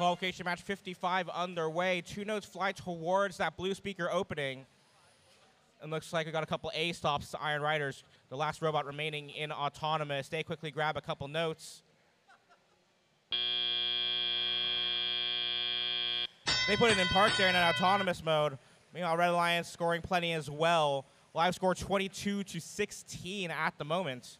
Qualification match 55 underway. Two notes fly towards that blue speaker opening. And looks like we got a couple E-stops to Iron Riders. The last robot remaining in autonomous. They quickly grab a couple notes. They put it in park there in an autonomous mode. Meanwhile, Red Alliance scoring plenty as well. Live score 22 to 16 at the moment.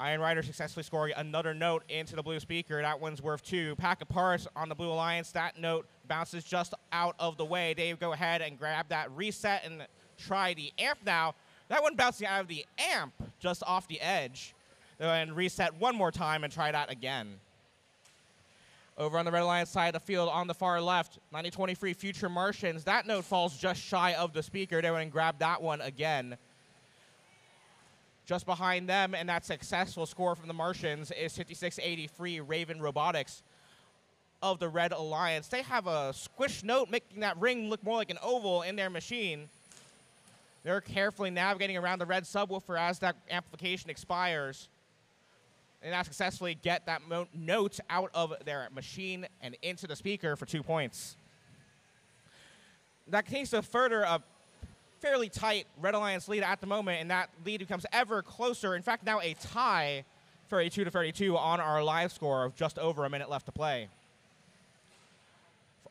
Iron Rider successfully scoring another note into the blue speaker. That one's worth two. Pack of parts on the Blue Alliance. That note bounces just out of the way. Dave, go ahead and grab that reset and try the amp now. That one bouncing out of the amp just off the edge. And reset one more time and try that again. Over on the Red Alliance side of the field on the far left, 9023 Future Martians. That note falls just shy of the speaker. They went and grab that one again. Just behind them, and that successful score from the Martians is 5683 Raven Robotics of the Red Alliance. They have a squish note making that ring look more like an oval in their machine. They're carefully navigating around the red subwoofer as that amplification expires and now successfully get that note out of their machine and into the speaker for two points. That continues to further a fairly tight Red Alliance lead at the moment, and that lead becomes ever closer. In fact, now a tie, 32 to 32 on our live score of just over a minute left to play.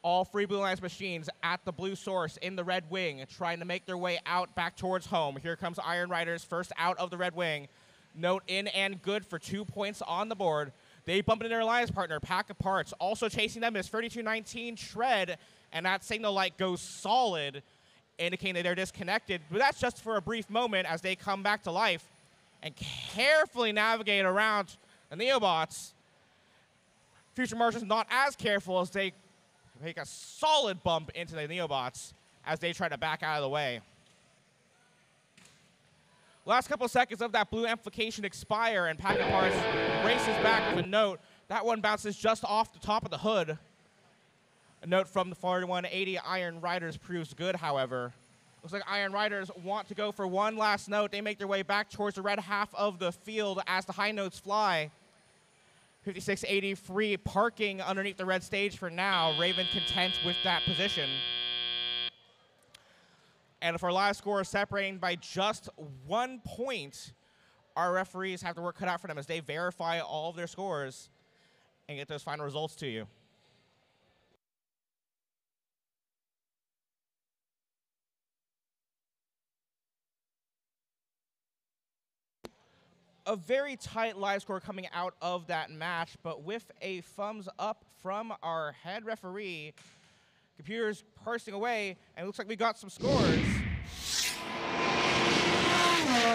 All three Blue Alliance machines at the blue source in the red wing, trying to make their way out back towards home. Here comes Iron Riders first out of the red wing. Note in and good for two points on the board. They bump into their alliance partner, Pack of Parts. Also chasing them is 3219 Shred, and that signal light goes solid, indicating that they're disconnected. But that's just for a brief moment as they come back to life and carefully navigate around the Neobots. Future Martians not as careful as they make a solid bump into the Neobots as they try to back out of the way. Last couple seconds of that blue amplification expire, and Pack of Parts races back with a note. That one bounces just off the top of the hood. A note from the 4180 Iron Riders proves good, however. Looks like Iron Riders want to go for one last note. They make their way back towards the red half of the field as the high notes fly. 5680 free parking underneath the red stage for now. Raven content with that position. And if our live score is separating by just one point, our referees have to work cut out for them as they verify all of their scores and get those final results to you. A very tight live score coming out of that match, but with a thumbs up from our head referee, Computer's parsing away, and it looks like we got some scores.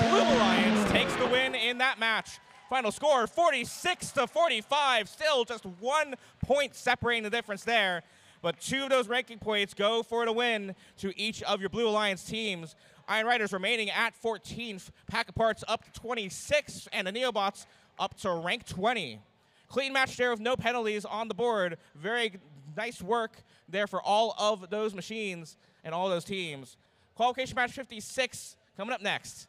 Blue Alliance takes the win in that match. Final score 46 to 45. Still just one point separating the difference there. But two of those ranking points go for the win to each of your Blue Alliance teams. Iron Riders remaining at 14th, Pack of Parts up to 26, and the Neobots up to rank 20. Clean match there with no penalties on the board. Very nice work there for all of those machines and all those teams. Qualification match 56 coming up next.